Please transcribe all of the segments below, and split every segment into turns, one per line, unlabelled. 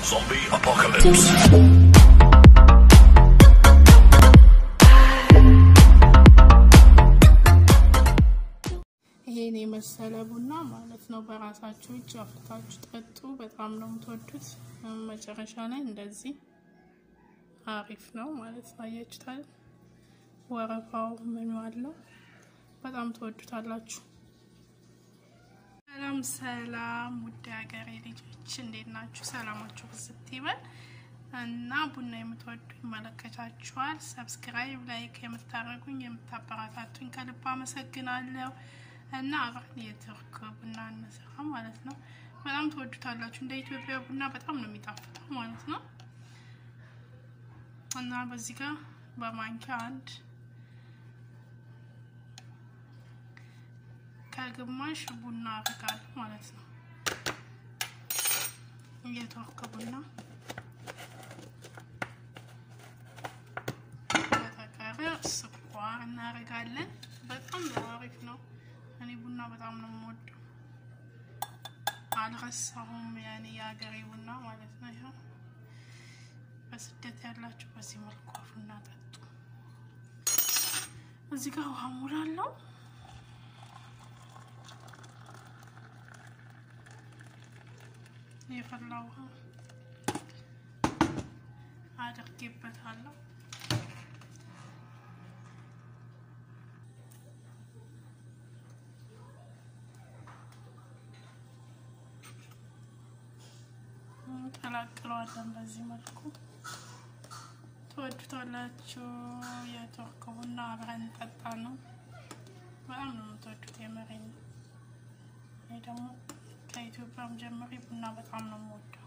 Zombie apocalypse.
ይሄን የመሰለ ቡና ማለት ነው። በራሳችሁ እጅ አፍልታችሁ ጠጡ። በጣም ነው የምትወዱት። መጨረሻ ላይ እንደዚህ አሪፍ ነው ማለት ነው። አያችሁታል? ወረፋው ምኑ አለው። በጣም ትወዱታላችሁ። ሰላም ሰላም፣ ውድ ሀገሬ ልጆች እንዴት ናችሁ? ሰላማችሁ ብዝት ይበል እና ቡና የምትወዱ ይመለከታችኋል። subscribe፣ like የምታደርጉኝ የምታበረታቱኝ ከልብ አመሰግናለሁ። እና አብረን የቱርክ ቡና እንሰራ ማለት ነው። በጣም ትወዱታላችሁ። እንደ ኢትዮጵያ ቡና በጣም ነው የሚጣፍጠው ማለት ነው። እና በዚህ ጋር በማንኪያ አንድ ከግማሽ ቡና አድርጋለሁ ማለት ነው። የቱርክ ቡና በተቀረ ስኳር እናደርጋለን። በጣም አሪፍ ነው። እኔ ቡና በጣም ነው የምወደው። አልረሳሁም። ያኔ የሀገሬ ቡና ማለት ነው። ይኸው በስደት ያላችሁ በዚህ መልኩ ቡና ጠጡ። እዚህ ጋር ውሃ ሙላለሁ። የፈላ ውሃ አድርጌበታለሁ። ቀላቅለዋለን በዚህ መልኩ ትወዱታላችሁ። የቱርክ ቡና አብረን ጠጣ ነው። በጣም ነው የምትወዱት። የመሬ ነው። እኔ ደግሞ ከኢትዮጵያም ጀምሬ ቡና በጣም ነው የምወደው።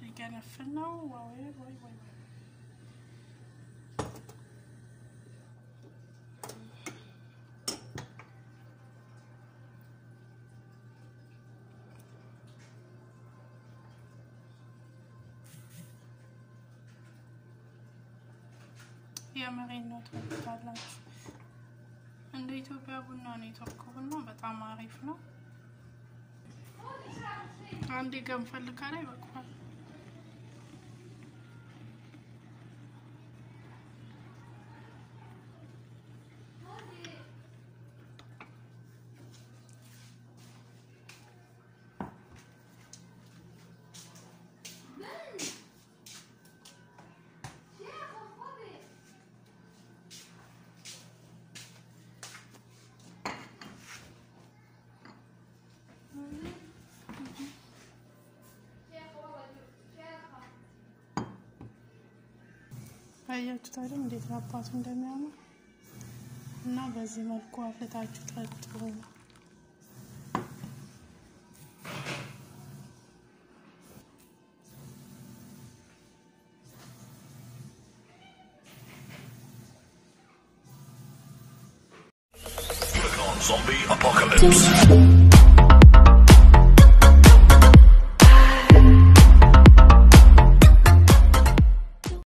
ሊገነፍል ነው ወይ ወይ ወይ የመሬት ነው ትወዱታላችሁ። እንደ ኢትዮጵያ ቡና ነው። የቱርክ ቡና በጣም አሪፍ ነው። አንዴ ገንፈል ከላይ በቅቷል። አያችሁት አይደል? እንዴት አባቱ እንደሚያምር እና በዚህ መልኩ አፍልታችሁ ጠጡ።
Zombie apocalypse.